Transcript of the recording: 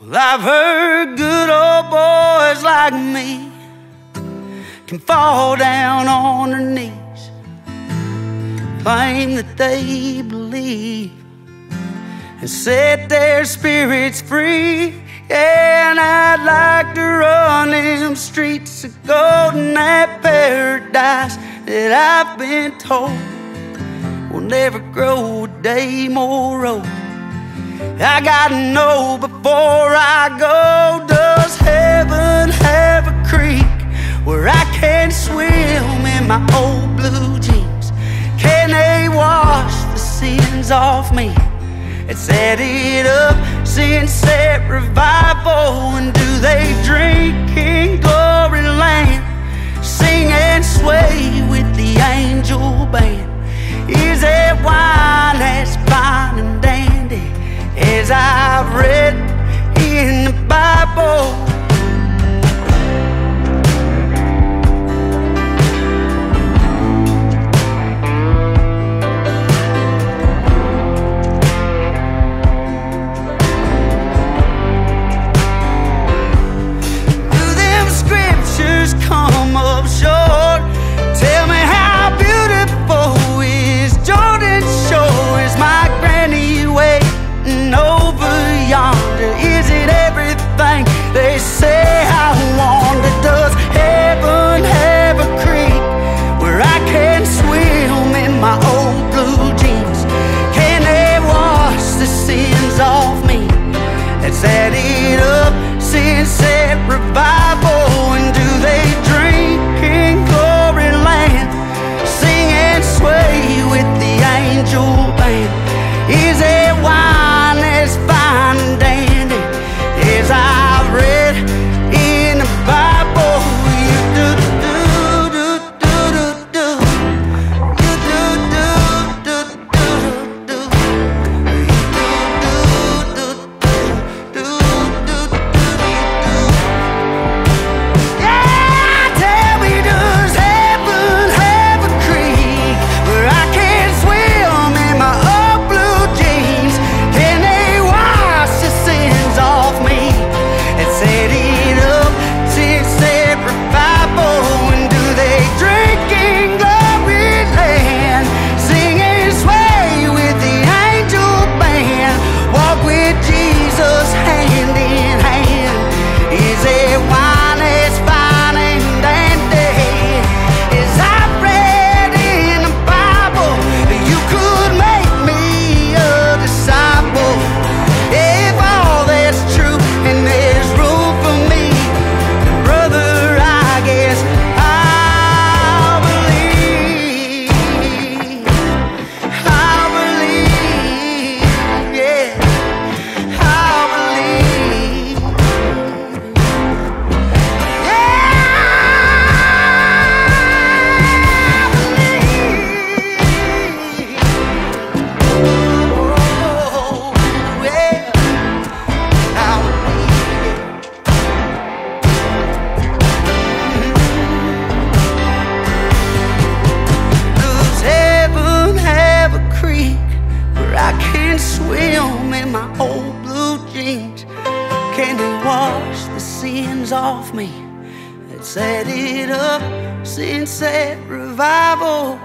Well, I've heard good old boys like me can fall down on their knees, claim that they believe, and set their spirits free. And I'd like to run them streets of gold in that paradise that I've been told will never grow a day more old. I gotta know before I go Does heaven have a creek where I can swim in my old blue jeans? Can they wash the sins off me and set it up? Sunset revival, and do they drink they say I wonder? Does heaven have a creek where I can swim in my old blue jeans? Can they wash the sins off me? set it up sunset revival and do they drink in glory land sing and sway with the angel band is swim in my old blue jeans? Can they wash the sins off me and set it up? since that revival.